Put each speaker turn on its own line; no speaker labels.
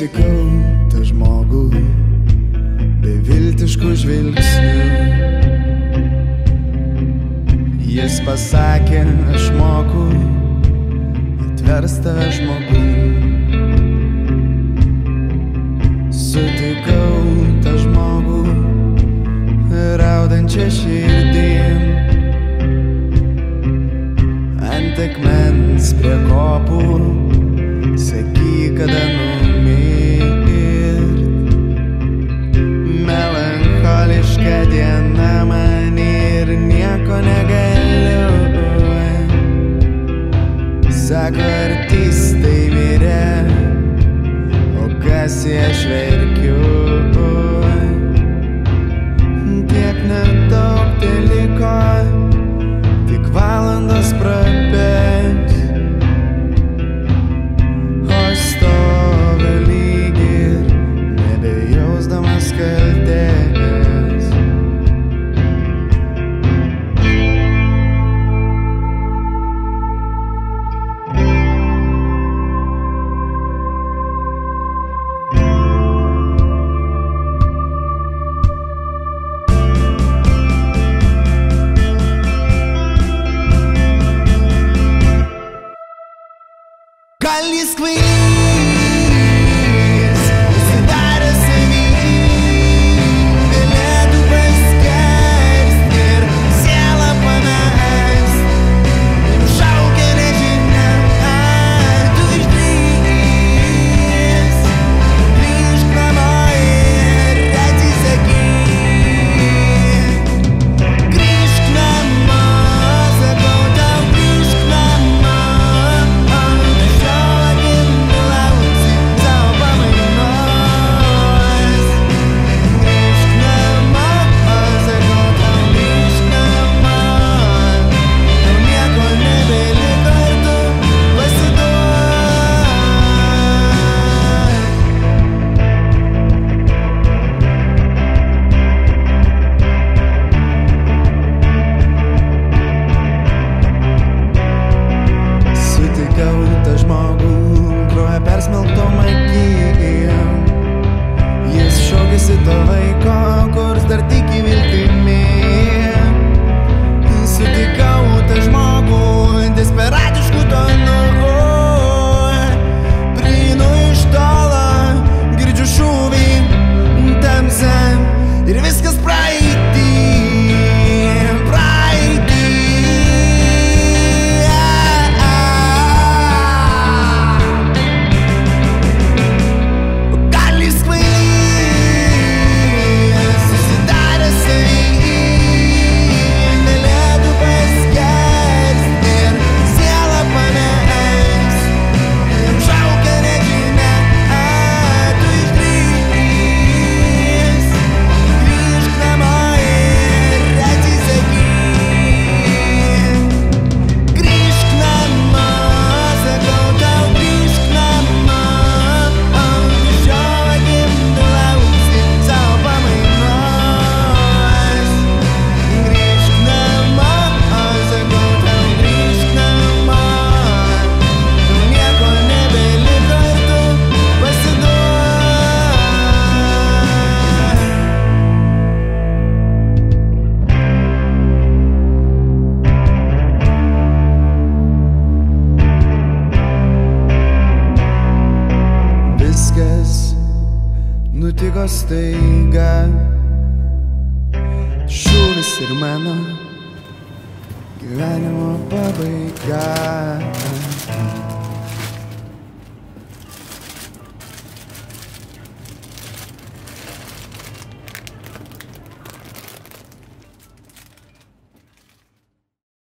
sutikau tą žmogų beviltiškų žvilgsnių. Jis pasakė, aš moku, atvers tave žmogų. Sutikau tą žmogų, raudančią širdį. sako artistai vyre, o kas jie šverkiu. Call you squeeze. ilgisi to laiko, kurs dar tik į viltimi. Sutikau tą žmogų desperatiškų tonų. atpigo staiga. Šūvis ir mano gyvenimo pabaiga.